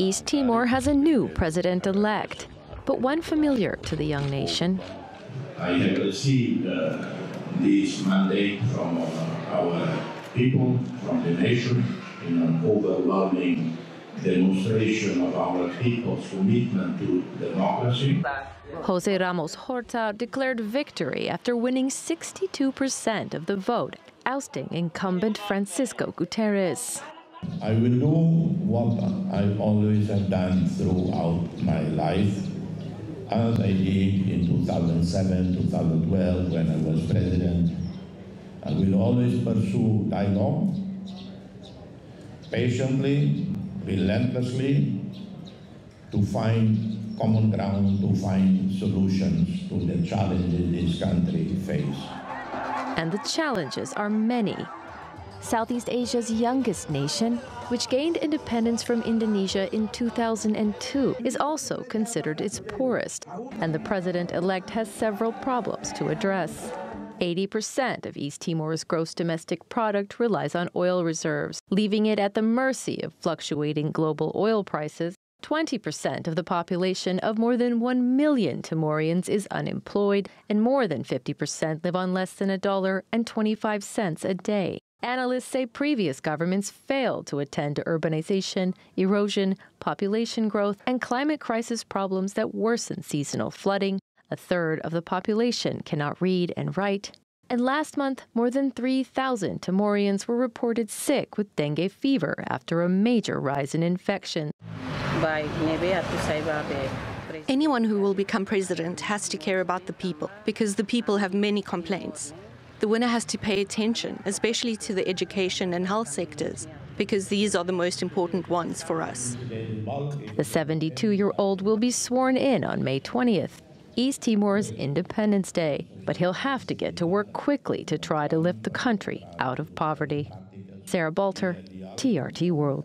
East Timor has a new president elect, but one familiar to the young nation. I have received uh, this mandate from our people, from the nation, in an overwhelming demonstration of our people's commitment to democracy. Jose Ramos Horta declared victory after winning 62% of the vote, ousting incumbent Francisco Guterres. I will do what I always have done throughout my life, as I did in 2007, 2012 when I was president. I will always pursue dialogue, patiently, relentlessly, to find common ground, to find solutions to the challenges this country faces. And the challenges are many. Southeast Asia's youngest nation, which gained independence from Indonesia in 2002, is also considered its poorest, and the president elect has several problems to address. 80% of East Timor's gross domestic product relies on oil reserves, leaving it at the mercy of fluctuating global oil prices. 20% of the population of more than 1 million Timorians is unemployed, and more than 50% live on less than a dollar and 25 cents a day. Analysts say previous governments failed to attend to urbanization, erosion, population growth, and climate crisis problems that worsen seasonal flooding. A third of the population cannot read and write. And last month, more than 3,000 Timorians were reported sick with dengue fever after a major rise in infection. Anyone who will become president has to care about the people because the people have many complaints. The winner has to pay attention, especially to the education and health sectors, because these are the most important ones for us. The 72 year old will be sworn in on May 20th, East Timor's Independence Day, but he'll have to get to work quickly to try to lift the country out of poverty. Sarah Balter, TRT World.